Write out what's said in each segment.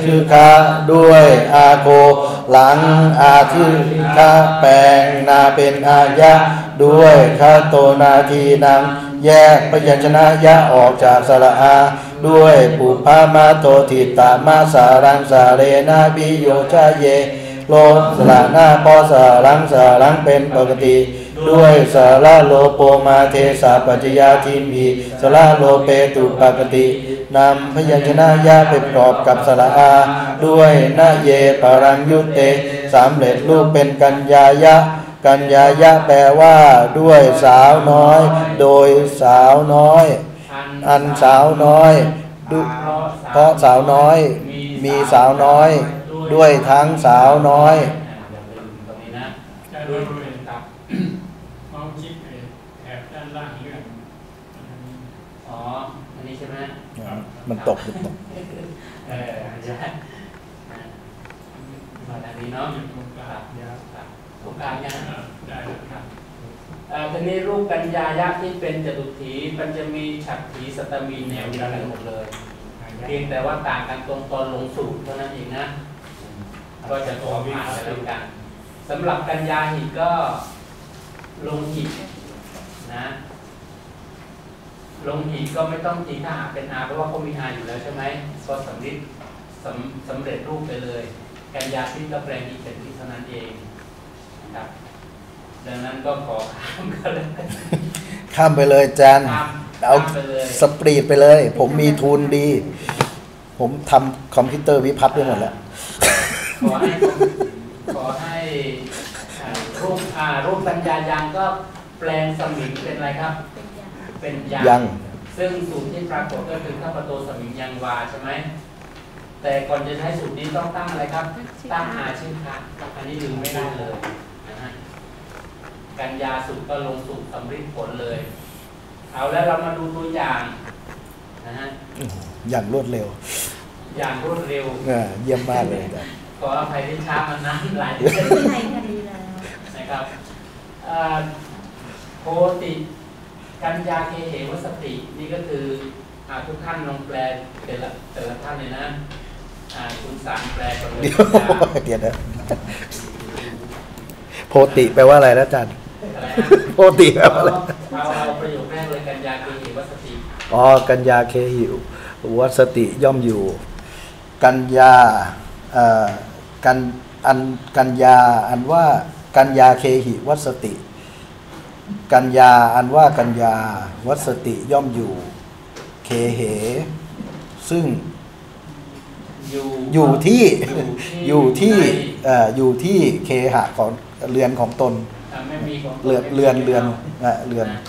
ชื่อคาด้วยอาโก หลังอาทิคาแปลงนาเป็นอายะ ด้วยคาโตนาทีนังแยกพยัญชนะยะออกจากสระอา ด้วยปุพามาโตทิตามาสารังสาเรนาบิโยชาเย โลสระหน้าปอสารังสารังเป็นปกติ ด้วยสาระโลโปมาเทสาปัจจยาทิมีสาระโลเปตุปกติ นำพยัญชนะยะไปประกอบกับสระอา ด้วยนาเยปรังยุตเตสามเร็จรูปเป็นกัญญายะ กัญญายะแปลว่า ด้วยสาวน้อย โดยสาวน้อย อันสาวน้อยเพราะสาวน้อย มีสาวน้อย ด้วยทั้งสาวน้อยอ๋ออันนี้ใช่ไหม มันตกมันตกเออใช่มาทางนี้เนาะตรงกลางยาวครับตรงกลางยังอ่าได้ครับทีนี้รูปกัญญายะที่เป็นจตุถีมันจะมีฉัตรถีสตมีแนวเดียวกันหมดเลยเพียงแต่ว่าต่างกันตรงตอนลงสูตรเท่านั้นเองนะ ก็จะตัวผ่านไปแล้วกันสำหรับกัญญาหิก็ลงหินะ ลงหีก็ไม่ต้องตีถ้าหากเป็นอาเพราะว่าเขามีอาอยู่แล้วใช่ไหมก็สำเร็จสำสำเร็จรูปไปเลย กัญญาที่ก็แปลงอีกเป็นที่เท่านั้นเองนะครับ ดังนั้นก็ขอข้ามก็แล้วกันข้ามไปเลยอาจารย์ข้ามเอาข้ามไปเลยสปรีดไปเลย ผมมีทุนดี ผมทำคอมพิวเตอร์วิพัฒน์ไปหมดแล้ว ขอให้ขอให้อ่ารูปอ่ารูปกัญญายังก็แปลงสมิงเป็นอะไรครับ เป็น ยัยัง ซึ่งสูตรที่ปรากฏก็คือข้าประตูสมิงยังวาใช่ไหมแต่ก่อนจะใช้สูตรนี้ต้องตั้งอะไรครับ ตั้งอาชื่อคะอันนี้ลืมไม่ได้เลยนะฮะกันยาสูตรก็ลงสูตรสำริดผลเลย เอาแล้วเรามาดูตัวอย่างนะฮะอย่างรวดเร็ว อย่างรวดเร็วเออเยี่ยมมากเลยอาจารย์ขออภัยที่ช้ามันนั้นหลายเดือนที่ไหนคดีแล้วนะครับอ่าโพติ กัญญาเคเหวสติ นี่ก็คืออาทุกท่านลองแปลแต่ละแต่ละท่านเลยนะอ่าคุณสารแปลก่อนเลยเดี๋ยวเดี๋ยวนะโพติแปลว่าอะไรนะอาจารย์อะไรนะโพติแปลว่าอะไรเอาเอาประโยคแรกเลยกัญญาเคเหวสติอ๋อกัญญาเคหิววัสติย่อมอยู่ กัญญาเอ่อกันอันกัญญาอันว่ากัญญาเคหิวัสติ กัญญาอันว่ากัญญาวัสติย่อมอยู่ เคเห ซึ่งอยู่อยู่ที่อยู่ที่ในเอ่ออยู่ที่เคหะของเรือนของตนอ่าไม่มีของเรือนเรือนเรือนอะเรือนะ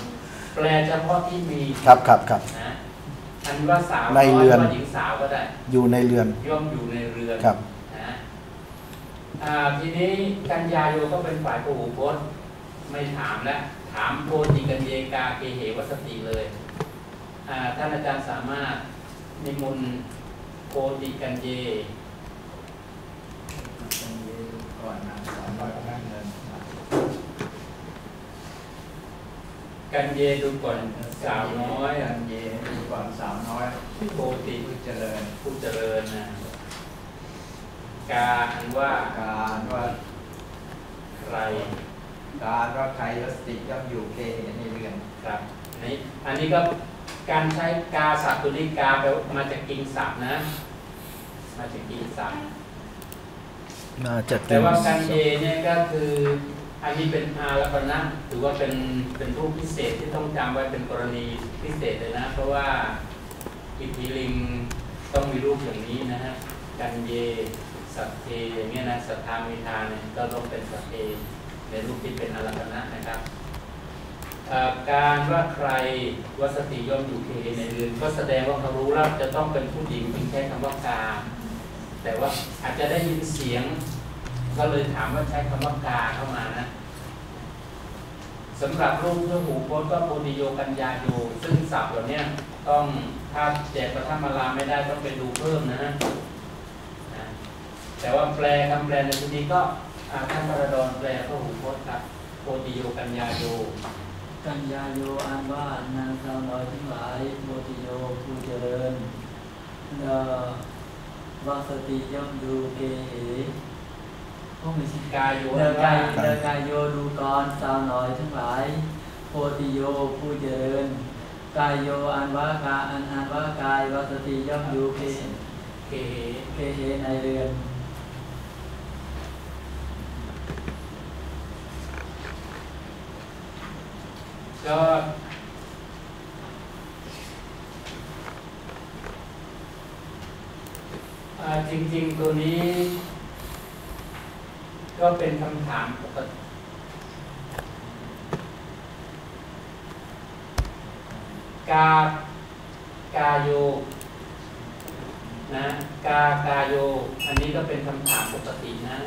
แปลเฉพาะที่มีครับครับครับนะอันว่าสาวในเรือนว่าหญิงสาวก็ได้ อยู่ในเรือนย่อมอยู่ในเรือนครับนะอ่าทีนี้กัญญาโยก็เป็นฝ่ายพหูพจน์ไม่ถามแล้ว ถามโพธิกัญเยกาเกเหวัสติเลยท่านอาจารย์สามารถนิมนต์โพธิกัญเยก่อนนะสามร้อยนั่งเงินกัญเยดูก่อนสาวน้อยอันเยดูก่อนสาวน้อยโพธิผู้เจริญผู้เจริญนะกาอันว่าการว่าใคร การว่าใครยศติย่อมอยู่เคเห็นในเรือนครับอันนี้อันนี้ก็การใช้กาศัพท์ตัวนี้กาแปลว่ามาจากกินศัพท์นะ มาจากกินศัพท์มาจากแต่ว่าการเยเนี่ยก็คืออันนี้เป็นอารัปนะถือว่าเป็นเป็นรูปพิเศษที่ต้องจำไว้เป็นกรณีพิเศษเลยนะ เพราะว่าอิทธิลิงต้องมีรูปอย่างนี้นะฮะกันเยสัพเพอย่างเงี้ยนะสัทธามิทาเนี่ยก็ต้องเป็นสัพเพ ในรูปที่เป็นอารัปนะนะครับการว่าใครวสติย่อมอยู่เคในเรือนก็แสดงว่าเขารู้แล้วจะต้องเป็นผู้หญิงจึงใช้คำว่ากาแต่ว่าอาจจะได้ยินเสียง ก็เลยถามว่าใช้คำว่ากาเข้ามานะสำหรับรูปเพื่อหูโพสก็โพธิโยกัญญาโยซึ่งศัพท์เหล่านี้ต้องถ้าแจกประทัมาลาไม่ได้ต้องไปดูเพิ่มนะฮะแต่ว่าแปลคำแปลในที่นี้ก็ ท่านพระดอนแปลพระหูโพสครับโพธิโยกัญญาโย กัญญาโยอันว่านางสาวน้อยทั้งหลายโมติโยผู้เจริญเอ่อวาสติย่อมดูเกเหโอ้ไม่ใช่กายโยเดินกายว่าเดินกายโยดูกรสาวน้อยทั้งหลายโพธิโยผู้เจริญกายโยอันว่ากาอันอันว่ากายวาสติย่อมดูเกเกเกเหในเรือน ก็อ่าจริง ๆ ตัวนี้ ก็เป็นคำถามปกติกากาโยนะกากาโย อันนี้ก็เป็นคำถามปกตินะ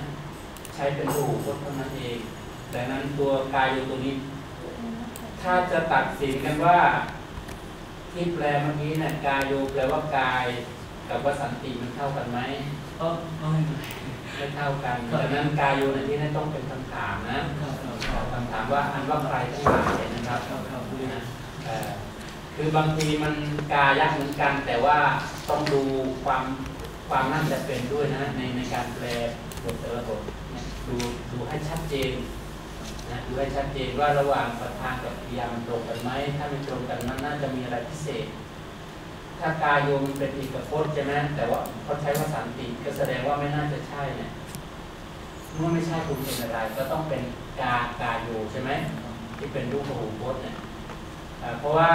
ใช้เป็นรูปพจน์เท่านั้นเองดังนั้นตัวกายโยตัวนี้ ถ้าจะตัดสินกันว่าที่แปลเมื่อกี้เนี่ยกายโยแปลว่ากายกับว่าสันติมันเท่ากันไหมเอ๋อไม่ไม่เท่ากันดังนั้นกายโยในที่นี้ต้องเป็นคำถามนะครับคำถามว่าอันว่าใครทั้งหลายนะครับครับครับนะเอ่อคือบางทีมันกายักเหมือนกัน แต่ว่าต้องดูความความน่าจะเป็นด้วยนะในในการแปลบทแต่ละบทดูดูให้ชัดเจน นะดูให้ชัดเจนว่าระหว่างประธานกับกิริยามันตรงกันไหมถ้าไม่ตรงกันมันน่าจะมีอะไรพิเศษ ถ้ากายโยมนเป็นอีกพจน์ใช่ไหมแต่ว่าเขาใช้ภาษาอังกฤษก็แสดงว่าไม่น่าจะใช่เนี่ยเมื่อไม่ใช่คุณเป็นอะไร ก็ต้องเป็นกากาโยใช่ไหมที่เป็นรูปพหูพจน์เนี่ยอ่าเพราะว่า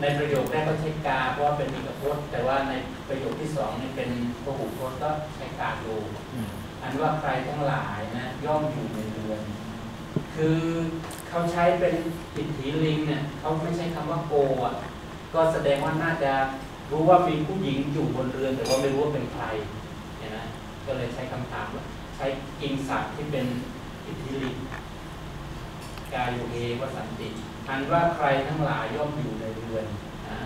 ในประโยคแรกก็ใช้กาเพราะว่าเป็นอีกพจน์ แต่ว่าในประโยคที่สองนี่เป็นพหูพจน์ก็ใช้กาโยอืมอันว่าใครทั้งหลายนะย่อมอยู่ในเรือน คือเขาใช้เป็นอิทธิลิงเนี่ยเขาไม่ใช่คำว่าโกอะก็แสดงว่าน่าจะรู้ว่ามีผู้หญิงอยู่บนเรือนแต่ว่าไม่รู้ว่าเป็นใครเห็นไหมก็เลยใช้คำถามว่าใช้กิงศัพท์ที่เป็นอิทธิลิงกายโยเอวสันติอันว่าใครทั้งหลายย่อมอยู่ในเรือนนะ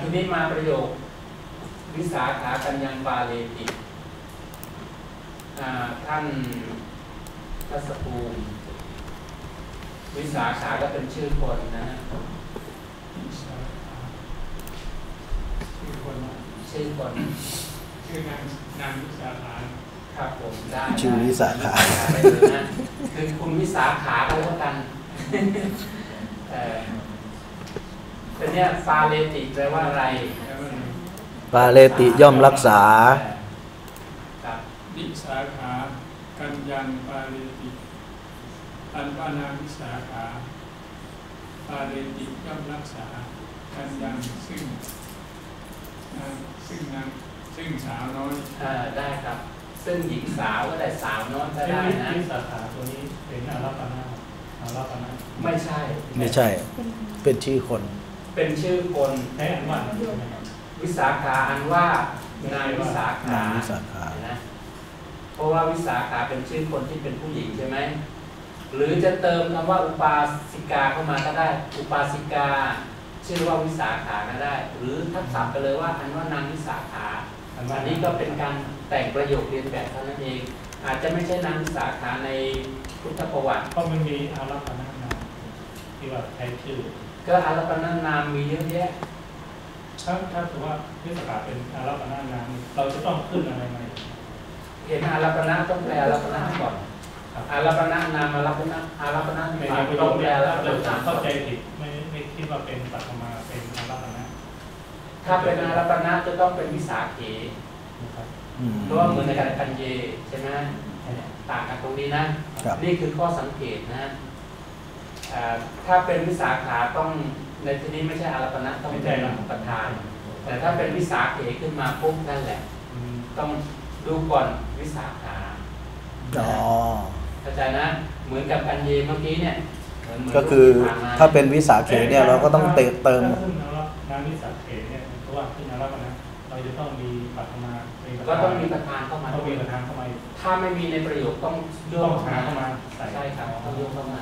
ทีนี้มาประโยควิสาขากัญญังปาเลติท่าน ทัศภูมิ วิสาขาก็เป็นชื่อคนนะชื่อคนว่าชื่อคนชื่อนางนางวิสาขาครับผมได้ชื่อวิสาขาได้เลยนะคือคุณวิสาขาก็แล้วกันเออแต่เนี้ยปาเลติแปลว่าอะไรแล้วมันปาเลติย่อมรักษาครับวิสาขา กัญญังปาเรติ อันว่านางวิสาขาปาเรติย่อมรักษากัญญังซึ่งนางซึ่งนางซึ่งสาวน้อยเออได้ครับ ซึ่งหญิงสาวก็ได้สาวน้อยก็ได้นะวิสาขาตัวนี้เป็นอารัปนาอารัปนาไม่ใช่ ไม่ใช่ เป็นชื่อคน เป็นชื่อคนใช้อันว่าใช่ไหมครับวิสาขาอันว่านายวิสาขานางวิสาขาเห็นไหมเพราะว่าวิสาขาเป็นชื่อคนที่เป็นผู้หญิงใช่ไหม หรือจะเติมคำว่าอุปาสิกาเข้ามาก็ได้ อุปาสิกา ชื่อว่าวิสาขาก็ได้ หรือทับศัพท์ไปเลยว่าอันว่านางวิสาขาอันอัว่านนี้ก็เป็นการแต่งประโยคเรียนแบบเท่านั้นเอง อาจจะไม่ใช่นางวิสาขาในพุทธประวัติเพราะมันมีอารัปนานาที่ว่าใช้ชื่อ ก็อารัปนานามมีเยอะแยะถ้าถ้าถือว่าวิสาขาเป็นอารัปนานาเราจะต้องขึ้นอะไรไหมเห็นอารัปนาต้องแปลอารัปนาก่อนครับ อารัปนานามอารัปนาอารัปนาไม่ฝาใช่กไม่ต้ต้อองงแปแปลลอารัถ้าปเกิดนานเข้าใจผิดไม่ไม่คิดว่าเป็นปัตมาเป็นอารัปนาถ้าเป็นอารัปนาจะต้องเป็นวิสาเขนะครับอืมเพราะว่าเหมือนในการกันเยใช่ไหมต่างกันตรงนี้นะครับนี่คือข้อสังเกตนะอ่าถ้าเป็นวิสาขาต้องในที่นี้ไม่ใช่อารัปนะต้องเป็นประธาน แต่ถ้าเป็นวิสาเขขึ้นมาปุ๊บนั่นแหละอืมต้องดูก่อนวิสาขาอ๋อ เข้าใจนะ เหมือนกับกันเยเมื่อกี้เนี่ยเหมืนเหมืนก็คือที่ผ่นมถ้าเป็นวิสาเขเนี่ยเราก็ต้องเติมเติมถ้าขึ้นอารัปนาวิสาเขเนี่ยเพราะว่าขึ้นอารัปนาเราจะต้องมีปัตมาเป็นประธานก็ต้องมีประธานเข้ามาต้องด้วมียประธานเข้ามาถ้าไม่มีในประโยคต้องโยต้องกหาเข้ามาใส่ใช่ครับต้องโยกเข้ามา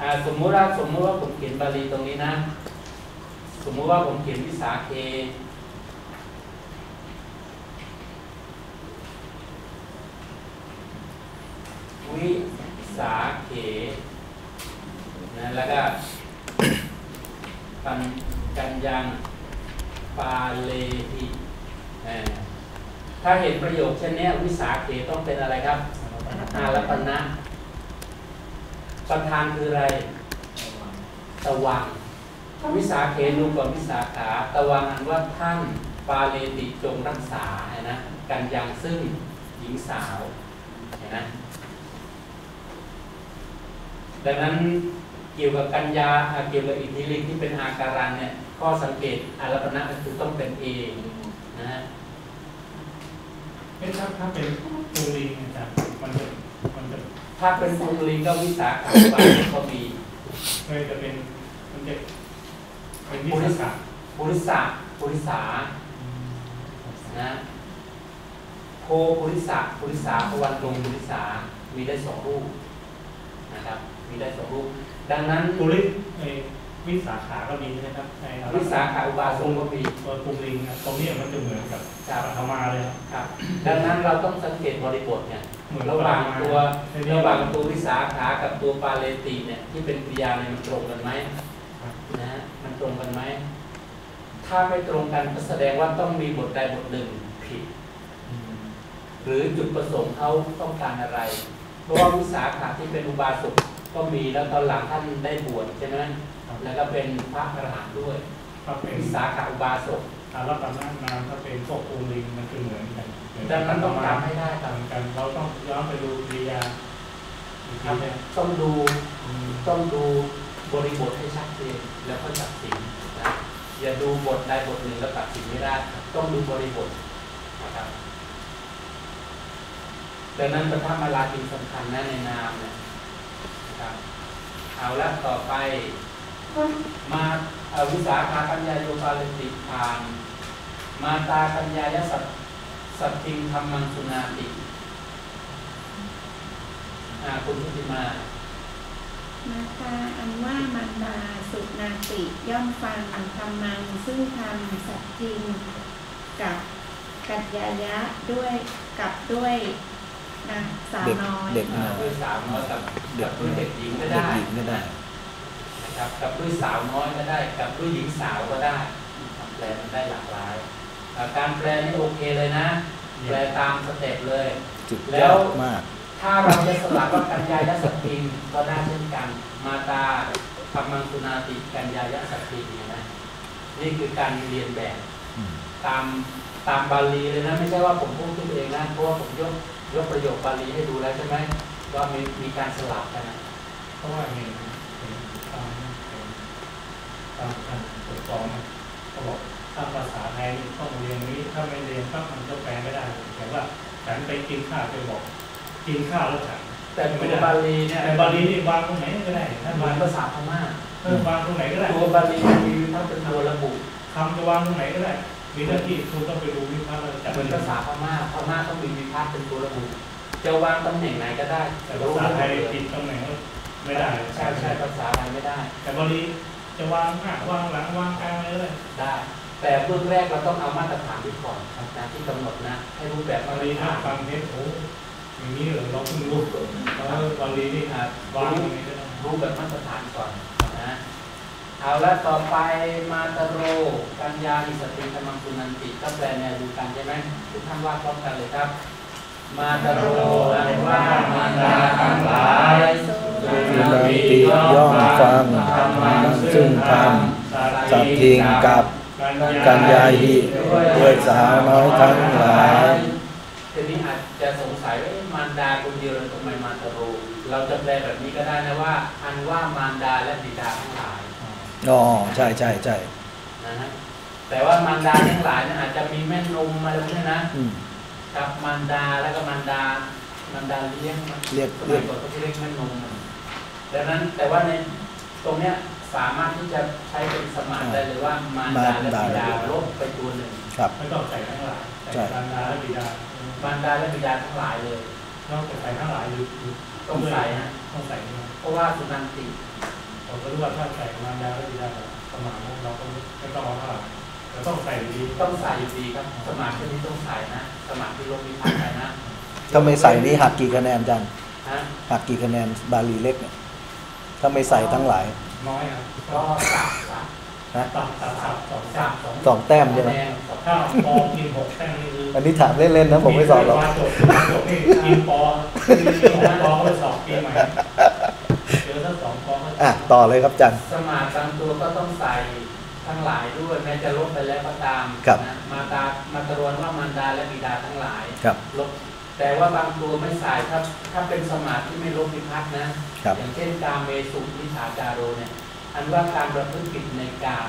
อ่าสมมุติว่าสมมุติว่าผมเขียนบาลีตรงนี้นะ สมมุติว่าผมเขียนวิสาเข วิสาเขนะแล้วก็ปันกันยังปาเลติถ้าเห็นประโยคเช่นนี้วิสาเขต้องเป็นอะไรครับอารัปนะประธานคืออะไร ตะวัง วิสาเขนูก่อนวิสาขา ตะวังอันว่าท่านปาเลติจงรักษาเห็นนะกันยังซึ่งหญิงสาวเห็นนะ ดังนั้นเกี่ยวกับกัญญาเกี่ยวกับอิทธิฤทธิ์ที่เป็นอาการันเนี่ยข้อสังเกตอารัปนะก็คือต้องเป็นเอนะฮะเอ๊ะถ้าถ้าเป็นตูลิงอาจารย์มันจะมันจะถ้าเป็นปุงลิงก็วิสาขาบาก็มีเคยจะเป็นมันจะเป็นวิสาปุริสะปุริสานะโคปุริสะปุริสาพวันลงปุริสามีได้สองรูปนะครับ มีได้สองรูป ดังนั้นตูลิไอ้วิสาขาก็มีนะครับในอรวิสาขาอุบาสกก็มีตัวตูลิงอะตรงเนี้ยมันจะเหมือนกับครับปัทมาเลยครับครับ ดังนั้นเราต้องสังเกตบริบทเนี่ยเหมือนระหว่างปัทมตัวในนี้ระหว่างตัววิสาขากับตัวปาเลติเนี่ยที่เป็นกริยาเนี่ยมันตรงกันไหมครับนะฮะมันตรงกันไหมถ้าไม่ตรงกันก็แสดงว่าต้องมีบทใดบทหนึ่งผิดอืมหรือจุดประสงค์เขาต้องการอะไร เพราะว่าวิสาขาที่เป็นอุบาสก ก็มีแล้วตอนหลังท่านได้บวชใช่ไหมแล้วก็เป็นพระอรหันต์ด้วยถ้าเป็นวิสาขาอุบาสกอารัปนานามถ้าเป็นพวกตูลิงมันคือเหมือนกันเหมือนดังนั้นต้องปัทจำมาให้ได้ครับเหมือนกัน เราต้องย้อนไปดูกริยาอีกคทีรับเนี่ยต้องดูอืมต้องดูบริบทให้ชัดเจนแล้วก็ตัดสินนะอย่าดูบทใดบทหนึ่งแล้วตัดสินไม่ได้ต้องดูบริบทนะครับดังนั้นประทับมาลาจึงสำคัญนะในนามเนี่ยนะ ครับเอาละต่อไป มาเอาวิสาขากัญญาโยปาเลติทาน มาตากัญญายสัตสัตติงธรรมังสุนาติอ่าคุณพุทธิมา มาตาอันว่ามันดาสุนาติย่อมฟังธรรมังซึ่งทำสัจจริงกับกัจยายะด้วยกับด้วยนางสาวเด็กน้อยเด็กอ่าด้วยสาวน้อยกับ กับด้วยเด็กหญิงก็ได้เด็กหญิงก็ได้นะครับกับด้วยสาวน้อยก็ได้ กับด้วยหญิงสาวก็ได้แปลมันได้หลากหลายอ่าการแปลนี่โอเคเลยนะ แปลตามสเต็ปเลยจุดแล้ยอวดมากถ้าเราจะสลับว่ากัญญายสัตติงก็ได้เช่นกัน มาตาธรรมังสุนาติกัญญายสัตติงเนี่ยนะนี่คือการเรียนแบบอืมตามตามบาลีเลยนะไม่ใช่ว่าผมพูดขึ้นเองนะเพราะว่าผมยกยกประโยคบาลีให้ดูแล้วใช่ไหม ว่ามีมีการสลับกันนะเพราะว่าเห็นเห็นตามเห็นตามการตรวจสอบนะเขาบอกถ้าภาษาไทยต้องเรียนนี้ถ้าไม่เรียนปั๊บมันจะแปลไม่ได้แต่ว่าฉันไปกินข้าวไปบอกกินข้าวแล้วฉันแต่ตัวบาลีเนี่ยแต่บาลีนี่วางตรงไหนก็ได้ถ้าวางภาษาพม่าเออวางตรงไหนก็ได้ตัวบาลีมันมีถ้าเป็นตัวระบุคำจะวางตรงไหนก็ได้มีหน้าที่คุณต้องไปดูวิพากษ์แล้วจัดเหมือนภาษาพม่าพม่าต้องมีวิพัฒน์เป็นตัวระบุ จะวางตำแหน่งไหนก็ได้แต่ภาษาไทยผิดตรงไหนก็ไม่ได้ใช่ใช่ภาษาไทยไม่ได้ แต่บาลีจะวางหน้าวางหลังวางกลางอะไรก็ได้ได้ แต่เบื้องแรกเราต้องเอามาตรฐานที่ก่อนนะที่กำหนดนะ ให้รูปแบบบามาตรลีถ้าฐานฟังเทปโอ้อย่างนี้เหรอเราเพิ่งรู้เออบาลีนี่อะวางรู้ตรงไหนก็ได้รู้แบบมาตรฐานก่อนนะเอาละต่อไปมาตโร กัญญาอิสติธรรมังสุนันติก็แปลแนวดูกันใช่ไหมทุกท่านว่าพร้อมกันเลยครับ มาตโรอันว่ามารดาทั้งหลายสุนันติย่อมฟังมันซึ่งธรรมสัตทิงกับกัญญาหิด้วยสาวน้อยทั้งหลายทีนี้อาจจะสงสัยว่ามารดาคนเดียวทำไมมาตโรเราจะแปลแบบนี้ก็ได้นะว่า อันว่ามารดาและบิดาทั้งหลายอ๋อใช่ใช่ใช่นะฮะแต่ว่ามารดาทั้งหลายเนี่ยอาจจะมีแม่นมอะไรพวกนี้นะ กับมารดาแล้วก็มารดามารดาเลี้ยงเรียกสเรีมัยยกก่อนเขาจะเรียกแม่นมดังนั้นแต่ว่าในตรงเนี้ยสามารถที่จะใช้เป็นสมานได้เลยว่ามารดาและบิดาลบไปตัวหนึ่งครับไม่ต้องใส่ทั้งหลายใส่บรรดาและบิดามารดาและบิดาทั้งหลายเลยนอกจากใส่ทั้งหลายหรือหรือต้องใส่ฮะต้องใส่นะเพราะว่าสุนันติผมก็รู้ว่าถ้าใส่บรรดาและบิดาสมานเราก็ไม่ต้องเอาเท่าไหร่เรา ต้องใส่อยู่ดีต้องใส่อยู่ดีครับ สมาธินี้ต้องใส่นะ สมาธิลงมีพักใส่นะถ้าไม่ใส่นี่หักกี่คะแนนจันฮะหักกี่คะแนนบาลีเล็กเนี่ยถ้าไม่ใส่ทั้งหลาย น้อยอะก็สับสับฮะตับตับตับสองตับสองสองแต้มใช่ไหมแดงถ้าปอกินหกแต้มนี่คืออันนี้ถามเล่นๆนะผมไม่สอนหรอกวาจบวาจบนี่กินปอกินปอก็ไปสอบปีใหม่เจอทั้งสองปอก็อะต่อเลยครับอาจันสมาธิบางตัวก็ต้องใส่ทั้ งหลายด้วยแม้จะลบไปแล้วก็ตามครับนะมาตามาตรวนว่ามารดาและบิดาทั้งหลายครับลบแต่ว่าบางตัวไม่ใส่ถ้าถ้าเป็นสมาธิที่ไม่ลบพิพัฒน์นะครับอย่างเช่นกามเมสุมิชาจาโรเนี่ยอันว่าการประพฤติผิดในกาม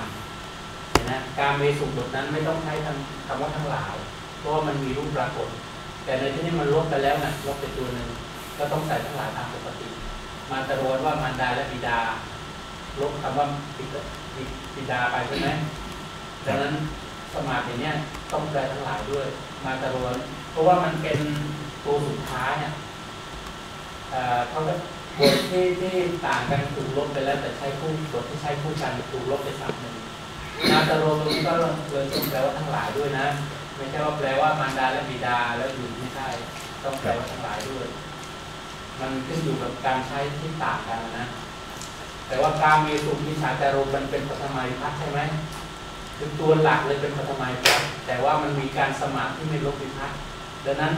เห็นนะกามเมสุบทนั้นไม่ต้องใช้คำคำว่าทั้งหลายเพราะว่ามันมีรูปปรากฏ แต่ในที่นี้มันลบไปแล้วนะลบไปตัวหนึ่งก็ต้องใส่ทั้งหลายตามปกติ มาตรวนว่ามารดาและบิดา ลบคำว่าบิดบิดบิดาไปใช่ไหมดังนั้นสมาธิเนี่ยต้องแปลทั้งหลายด้วย มาตรวนเพราะว่ามันเป็นตัวสุดท้ายเนี่ยเอ่อเขาก็บทที่ที่ต่างกันถูกลบไปแล้วแต่ใช้คู่บทที่ใช้คู่กันถูกลบไปสับหนึ่งมาตรวนตรงนี้ก็เลยต้องแปลว่าทั้งหลายด้วยนะ ไม่ใช่ว่าแปลว่ามารดาและบิดาแล้วอยู่ไม่ใช่ต้องแปลว่าทั้งหลายด้วย มันขึ้นอยู่กับการใช้ที่ต่างกันนะ แต่ว่าการมีสุมิชาจารุมันเป็นปฐมาวิพัฒใช่ไหมคือตัวหลักเลยเป็นปฐมาวิพัฒแต่ว่ามันมีการสมัครที่ไม่ลบวิพัฒดังนั้น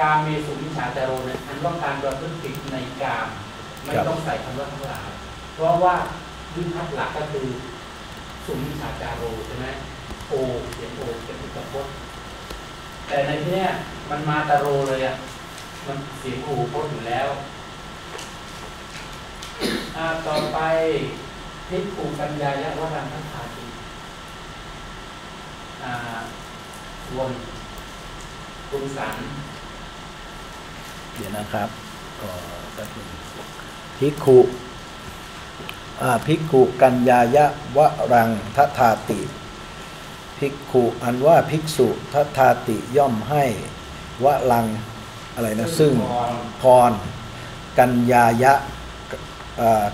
การมีสุมิชาจารุเนี่ยอันว่าการประพฤติผิดในกามไม่ต้องใส่คำว่าทั้งหลาย เพราะว่าวิพัฒหลักก็คือสุมิชาจารุใช่ไหมโอเสียงโอเป็นพุทธพจน์แต่ในที่นี้มันมาตาโรเลยอะมันเสียงโอพจน์อยู่แล้ว ต่อไปพิกขุปัญญายะวรังคันธาติอ่าวนคุณสันเดี๋ยวนะครับก็แป๊บนึงภิกขุอ่าภิกขุกัญญายะวรังทัธาติภิกขุอันว่าภิกษุทัธาติย่อมให้วรังอะไรนะซึ่งก่อนพร กัญญายะอ่า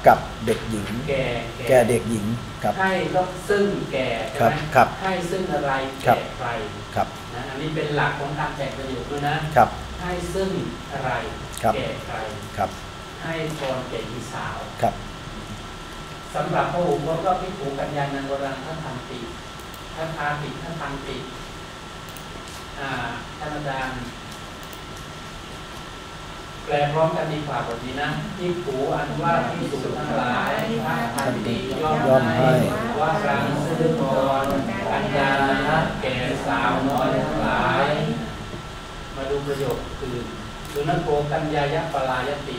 กับเด็กหญิง แก่แก่เด็กหญิงครับให้ก็ซึ่งแก่ใช่ครับไหมครับให้ซึ่งอะไรครัแก่บใครครับนะอันนี้เป็นหลักของการแจกประโยชน์ด้วยนะครับให้ซึ่งอะไรครับแก่ใครครับ ให้พรแก่หญิงสาวครับสำหรับพระองค์ก็พิภูกัญญานันวรังท่านทันติท่านทาติท่านทันติอ่าท่านอาจารย์ แปลพร้อมกันดีกว่าบทนี้นะที่ผูอันว่าที่สุทั้งหลายพระทันติย่อย่อมมให้ให้ว่ารังซึ่งกรกัญญานะแก่สาวน้อยทั้งหลาย มาดูประโยคคือสุนัขโกกัญญายะปลายติ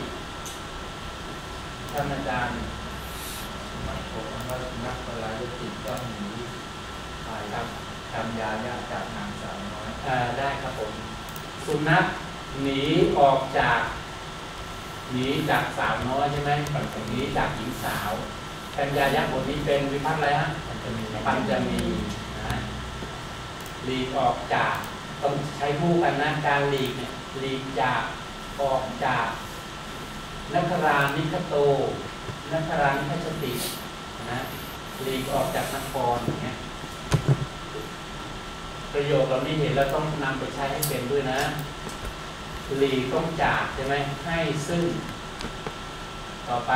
ท่านอาจารย์หมายผมว่านักปรายติก็หนีไปครับกัญญายะจากนางสาวน้อยอ่าได้ครับผมสุนัขหนีออกจาก หนีจากสาวน้อยใช่ไหมหนีจากหญิงสาวกัญญายักษ์บทนี้เป็นวิพัฒน์อะไรฮะมันจะมีปัญจมีนะหลีกออกจากต้องใช้คู่กันนะการหลีกเนี่ยหลีกจากออกจากนักรานิคโตนักรานิคชตินะหลีกออกจากนครอย่างเงี้ยประโยคเรานี้เห็นแล้วต้องนำไปใช้ให้เป็นด้วยนะ หลีต้องจากใช่ไหมให้ซึ่ง ต่อไป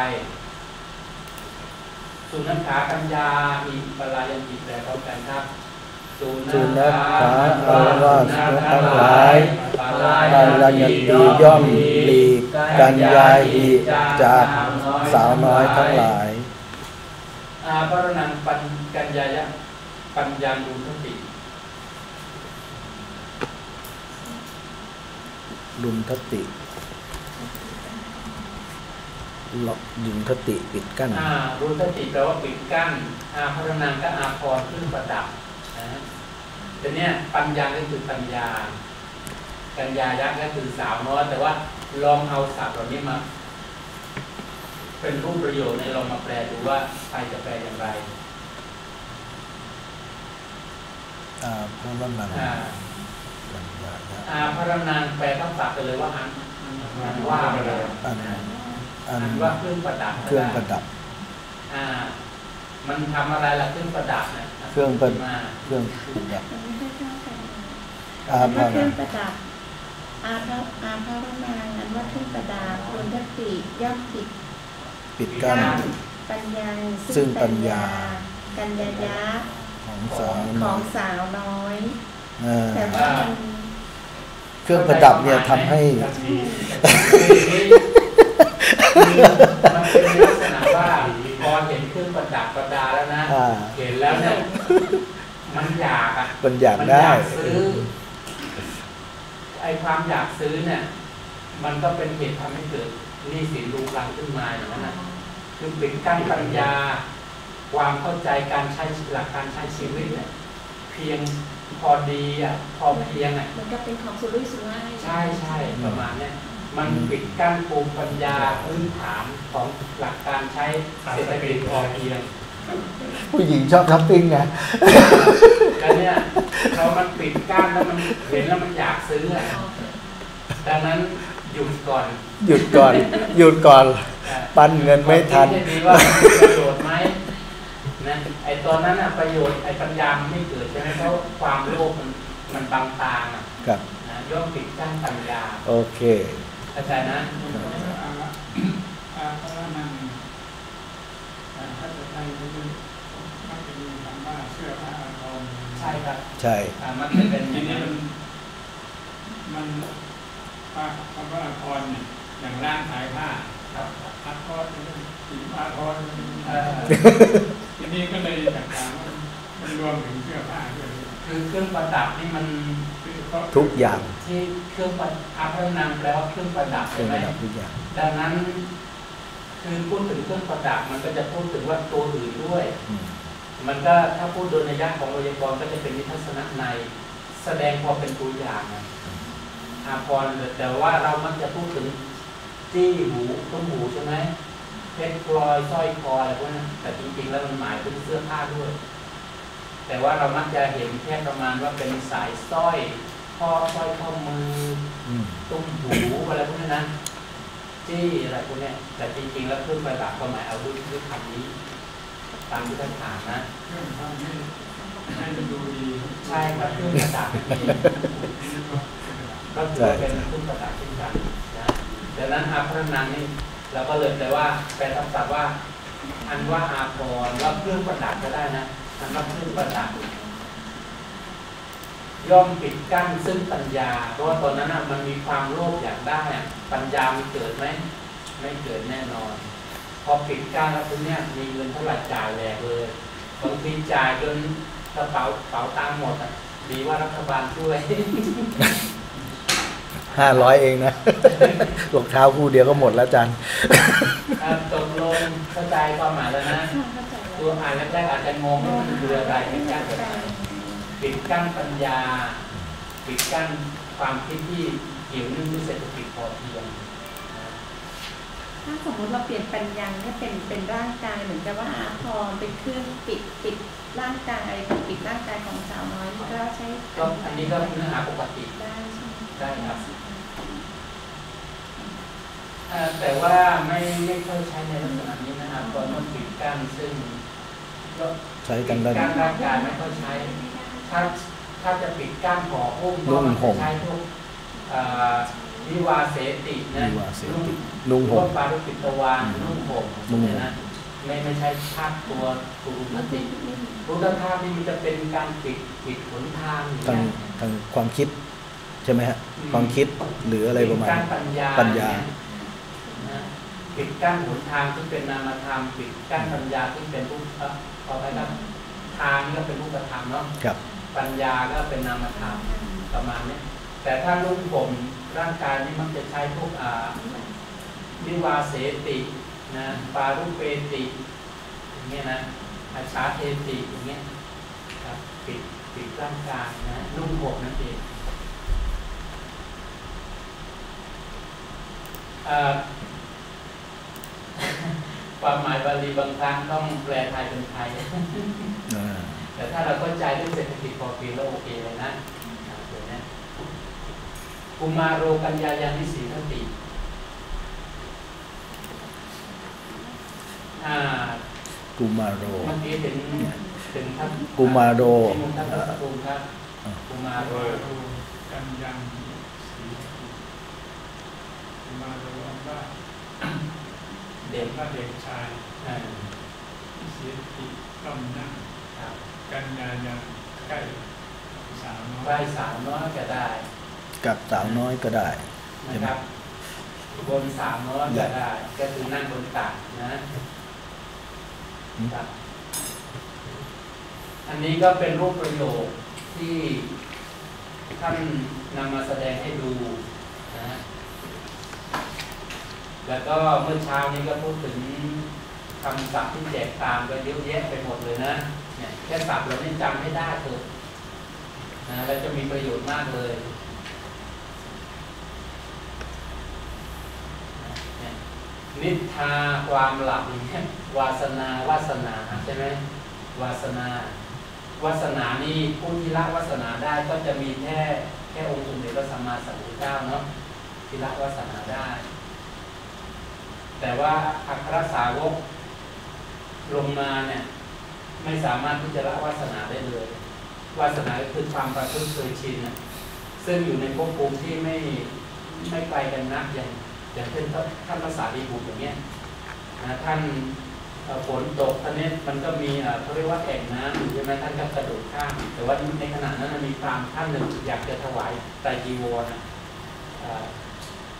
สุนัขขากัญญาอิปลายันติแปลพร้อมกันครับ สุสุนัขขาอันอันว่าสุนัขทั้งหลายปลาปัญญยตีย่อมหลีกกัญญาหิจากสาวน้อยทั้งหลายอาพระนังปัญกัญญายะปัญญาดุทติ ลุมทติหลอกหญิงทติปิดกั้นอ่ารุทติแปลว่าปิดกั้นอาพระนังก็อาพรขึ้นประดับนะแต่เนี้ยปัญญาก็คือปัญญากัญญายักษ์ก็คือสาวน้อยแต่ว่าลองเอาศัพท์เหล่านี้มา เป็นรูปประโยชน์ในยลองมาแปลดูว่าใครจะแปลอย่างไรอ่าพระวันนังอ่ากัญญายะ อาพระนางแปลทับศัพท์ไปเลยว่าอันอันว่าไปเลยอันอัอันนว่าเครื่องประดับเครื่องประดับ อ่า มันทำอะไรล่ะเครื่องประดับเนี่ยเครื่องประมาเครื่องประดับมันไม่ได้เท่ากันอาอันภว่าเครรื่องประดับอาภาอาภารนางอันว่าเครื่องประดับรุนทติย่อมปิดปิดกั้นปัญญาซึ่งปัญญา กัญญายะของสาวขน้อองยสาวน้อยอ่า แต่ว่ามันเครื่องประดับเนี่ยทำให้คือมันเป็นลักษณะว่าพอเห็นเครื่องประดับประดาแล้วนะอ่าเห็นแล้วเนี่ยมันอยากอะมันอยากมันได้อยากซื้อไอ้ความอยากซื้อเนี่ย มันก็เป็นเหตุทำให้เกิดหนี้สินรุงรังขึ้นมาอย่างนั้นนะคือปิดกั้นปัญญา ความเข้าใจการใช้หลักการใช้ชีวิตเนี่ยเพียง พอดีอะพอเพียงอะมันก็เป็นของสุรุ่ยสุร่ายใช่ใช่ประมาณเนี้ยมันปิดกั้นภูมิปัญญาพื้นฐานของหลักการใช้เศรษฐกิจพอเพียง ผู้หญิงชอบช้อปปิ้งไงแล้วเนี่ยพอมันปิดกั้นแล้วมันเห็นแล้วมันอยากซื้ออะดังนั้นหยุดก่อน หยุดก่อน หยุดก่อนอะปั้นเงินไม่ทันคิดให้ดีว่ามันมีประโยชน์ไหมนะไอ ตอนนั้นอะประโยชน์ไอปัญญามันไม่เกิดใช่ไหมเพราะความโลภมันมันบางตาอะครับนะย่อมปิดกั้นปัญญา โอเคเข้าใจนะอาละอาพระนังแต่ถ้าจะไทยก็คือมักจะมีคำว่าเสื้อผ้าอาภรณ์ใช่ครับใช่อ่ามันจะเป็นอทีย่างนี้นี้มันมันผ้าคำว่าอาภรณ์เนี่ยอย่างร้านขายผ้าครับอาภรณ์สีอาภรณ์เอ่อที นี้ก็เลยอยากถามว่ามันรวมถึงเสื้อผ้าด้วยหรือเปล่าคือเครื่องประดับนี่มันคือเพราะทุกอย่างที่เครื่องประอัพนามแปลว่าเครื่องประดับเครื่ใช่องไหมประดับทุกอย่างดังนั้นคือพูดถึงเครื่องประดับมันก็จะพูดถึงว่าตัวอื่นด้วยอืมมันก็ถ้าพูดโดยในยะของโวยากรณ์ก็จะเป็นนิทัศนะในแสดงพอเป็นตัวอย่างนะอาพรณ์แต่ว่าเรามักจะพูดถึงจี้หูต้มหูใช่ไหม เพชรพลอยสร้อยคออะไรพวกนั้นแต่จริงๆ แล้วมันหมายถึงเสื้อผ้าด้วย แต่ว่าเรามักจะเห็นแค่ประมาณว่าเป็นสายสร้อยข้อสร้อยข้อมืออืมตุ้มหูอะไรพวกนี้นะจี้อะไรพวกเนี้ยแต่จริงๆ แล้วเครื่องประดับก็หมายเอาด้วยด้วยคำนี้ ตามที่ท่านถามนะเครื่องทำให้ให้มันดูดีใช่ครับเครื่องประดับนี่ก็ถือว่าเป็นเครื่องประดับเช่นกันนะดังนั้นอาภรณังนี่ เราก็เลยแปลว่าแปลทับศัพท์ว่า อันว่าอาภรณ์ว่าเครื่องประดับก็ได้นะอันว่าเครื่องประดับย่อมปิดกั้นซึ่งปัญญา เพราะว่าตอนนั้นน่ะมันมีความโลภอยากได้อะปัญญามันเกิดไหมไม่เกิดแน่นอน พอปิดกั้นแล้วทีเนี้ยมีเงินเท่าไหร่จ่ายแหลกเลยบางทีจ่ายจนกระเป๋าเป๋าตังค์หมดอะดีว่ารัฐบาลช่วย ห้าร้อยเองนะรองเท้าคู่เดียวก็หมดแล้วจันอะตกลงเข้าใจความหมายแล้วนะเข้าใจตัวอ่านแรกๆอาจจะงงว่ามันคืออะไรปิดกั้นแบบไหนปิดกั้นปัญญา ปิดกั้นความคิดที่เกี่ยวเนื่องด้วยเศรษฐกิจพอเพียงนะถ้าสมมติเราเปลี่ยนปัญญาเนี่ยเป็นเป็นร่างกายเหมือนกับว่าอาพรณ์เป็นเครื่องปิดปิดร่างกายปิดร่างกายของสาวน้อยนี่ก็ใช้ก็อันนี้ก็เนื้อหาปกติได้ใช่ไหมได้ครับเอ่อ แต่ว่าไม่ไม่ค่อยใช้ในลักษณะนี้นะครับตอนมันปิดกั้นซึ่งก็ใช้กันได้ปิดกั้นร่างกายไม่ค่อยใช้ถ้าถ้าจะปิดกั้นห่อหุ้มนุ่ก็งมันห่จะมใช้พวกเอ่อวิวาเสตินะวิวาเสตินุ่งห่มพวกปารุปิตวานนุ่งห่มนุ่งห่มเนี่ยนะไม่ไม่ใช่ภาคตัวกุรุนติรุนธาตุนี่มันจะเป็นการปิดปิดหนทางอย่างทางเงี้ยทางความคิดใช่ไหมฮะอืมความคิดหรืออะไรประมาณปิดกั้นนั้นปัญญาปัญญาเนี่ยนะ ปิดกั้นหนทางที่เป็นนามธรรมปิดกั้นปัญญาที่เป็นรูปเอ่อขอไปครับทางนี่ก็เป็นรูปธรรมเนาะครับปัญญาก็เป็นนามธรรมประมาณเนี้ยแต่ถ้ารูปผมร่างกายนี่มันจะใช้พวกอ่าวิวาเสตินะปารุเปติอย่างเงี้ยนะอาชาเทติอย่างเงี้ยครับปิดปิดร่างกายนะนุ่งห่มนั่นเองเอ่อ ความหมายบาลีบางครั้งต้องแปลไทยเป็นไทยอ่าแต่ถ้าเราเข้าใจเรื่องเศรษฐกิจพอเพียงแล้วโอเคเลยนะอ่าเดี๋ยวนะกุมารโรกัญญายานิสีทติอ่ากุมารโรเมื่อกี้ถึงถึงท่านกุมารโรที่มุนท่านพระสกุลครับอ่ากุมารโรมาดูกันยังสีมาดูว่า เด็กว่าเด็กชายอ่าเสียติย่อมนั่งครับกันยายาใกล้สาวน้อไหว้ยสาวน้อยก็ได้ กับสาวน้อยก็ได้นะครับบนสาวน้อยก็ได้ ก็คือนั่งบนตักนะครับอันนี้ก็เป็นรูปประโยคที่ท่านนำมาแสดงให้ดูนะ แล้วก็เมื่อเช้านี้ก็พูดถึงคำศัพท์ที่แจกตามก็เยอะแยะไปหมดเลยนะเนี่ยแค่ศัพท์เราไม่จำให้ได้เถอะนะแล้วจะมีประโยชน์มากเลยเนี่ยนิทาความหลับอย่างเงี้ยวาสนาวาสนาใช่ไหมวาสนาวาสนานี่ผู้ที่ละวาสนาได้ก็จะมีแค่แค่องค์สมเด็จพระสัมมาสัมพุทธเจ้าเนาะที่ละวาสนาได้ แต่ว่าอัครสาวกลงมาเนี่ยไม่สามารถที่จะละวาสนาได้เลยวาสนาคือความประพฤติเคยชินนะซึ่งอยู่ในภพภูมิที่ไม่ไม่ไกลกันนักอย่างอย่างเช่นท่านภาษาดีบุตรอย่างเงี้ยนะท่านฝนตกท่านเนี้ยมันก็มีเอ่อเขาเรียกว่าแอ่งน้ำใช่ไหมท่านก็กระโดดข้ามแต่ว่าในขณะนั้นมีพรามท่านหนึ่งอยากจะถวายไตรจีวรนะเอ่อ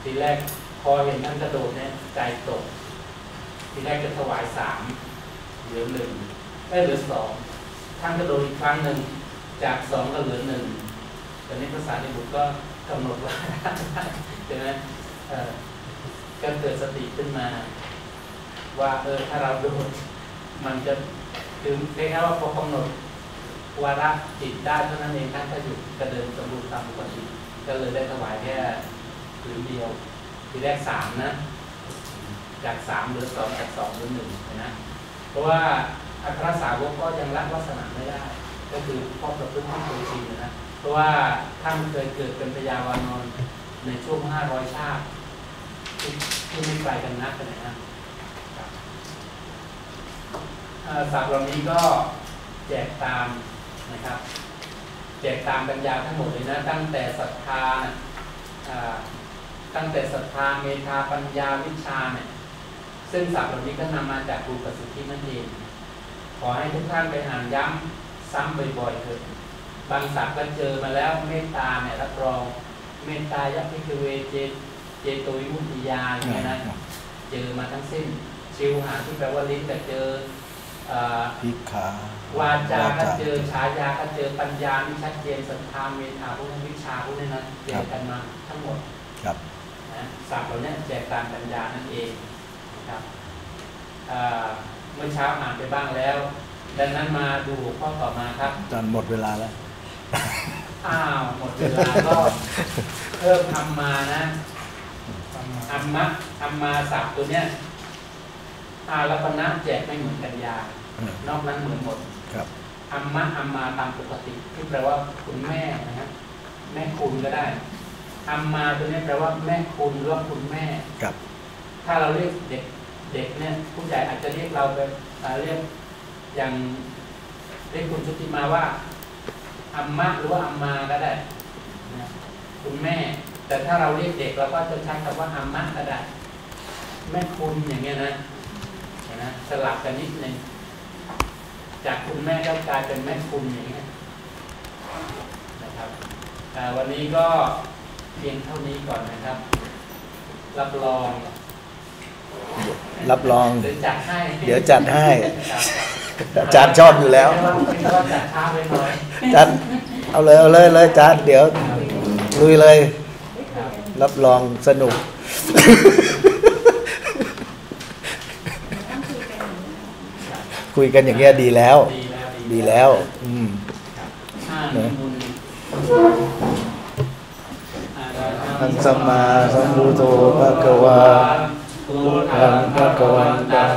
ทีแรก พอเห็นท่านกระโดดเนี่ยใจตก ที่แรกจะถวายสามเหลือหนึ่งได้เหลือสองท่านกระโดดอีกครั้งหนึ่งจากสองก็เหลือหนึ่งตอนนี้ภาษาในบุตรก็กำหนดว่าใช่ไหมก็เกิดสติขึ้นมา ว่าเออถ้าเราโดดมันจะถึงเรียกได้ว่าพอกำหนดวาระจิตได้เท่านั้นเองท่านก็หยุดกระเดินสมบูรณ์ตามปกติก็เลยได้ถวายแค่ผืนเดียว ทีแรกสามนะ จากสามหลือสองจากสองหลือหนึ่งนะ เพราะว่าอัครสาวกก็ยังรักวาสนาไม่ได้ ก็คือพ่อประพฤติที่เคยชินนะ เพราะว่าท่านเคยเกิดเป็นพญาวานอนในช่วงห้าร้อยชาติที่ไม่ไกลกันนักกันนะครับเอ่อศัพท์เหล่านี้ก็แจกตามนะครับ แจกตามปัญญาทั้งหมดเลยนะ ตั้งแต่ศรัทธานะอ่า ตั้งแต่ศรัทธาเมตตาปัญญาวิชาเนี่ยซึ่งศัพท์เหล่านี้ก็นำมาจากครูประสิทธินั่นเอง ขอให้ทุกท่านไปอ่านย้ำซ้ำบ่อยๆเถิดบางศัพท์ก็เจอมาแล้วเมตตาเนี่ยรับรองเมตตายัพพิกเวเจเจโตวิมุตติยาอย่างเงี้ยนะเจอมาทั้งสิ้น ชิวหาที่แปลว่าลิ้นแต่เจอเอ่อพิกขาวาจาก็เจอฉายาก็เจอปัญญานี่ชัดเจนศรัทธาเมตตาพวกนั้นวิชาพวกนี้นะเจอกันมาทั้งหมดครับ นะศัพท์เหล่านี้แจกตามปัญญานั่นเองนะครับเอ่อเมื่อเช้าอ่านไปบ้างแล้ว ดังนั้นมาดูหัวข้อต่อมาครับตอนหมดเวลาแล้ว อ้าวหมดเวลาก็เพิ่มทำมานะฟังมาอัมมะอัมมาศัพท์ตัวเนี้ยอารัปนะแจกไม่เหมือนกันยาอืมนอกนั้นเหมือนหมดครับอัมมะอัมมาตามปกติที่แปลว่าคุณแม่นะฮะแม่คุณก็ได้ อัมมาตัวนี้แปลว่าแม่คุณหรือว่าคุณแม่ครับ ถ้าเราเรียกเด็กเด็กเนี่ยผู้ใหญ่อาจจะเรียกเราไปอ่าเรียกอย่างเรียกคุณชุติมาว่าอัมมะหรือว่าอัมมาก็ได้นะคุณแม่ แต่ถ้าเราเรียกเด็กเราก็จะใช้คำว่าอัมมะก็ได้ แม่คุณอย่างเงี้ยนะเห็นนะสลับกันนิดนึงจากคุณแม่ก็กลายเป็นแม่คุณอย่างเงี้ยนะครับอ่าวันนี้ก็ เพียงเท่านี้ก่อนนะครับ รับรอง รับรอง เดี๋ยวจัดให้เดี๋ยวจัดให้ครับอาจารย์ชอบอยู่แล้วไม่ว่าจัดช้าไปหน่อยจัดเอาเลยเอาเลยเลยจัดเดี๋ยวลุยเลยครับรับรองสนุกต้องคุยกันอย่างนี้คุยกันอย่างเงี้ยดีแล้ว ดีแล้วดีแล้วอืมห้าเน อันสัมมาสัมพุทโธภะคะวาพุทธังภะคะวันตัง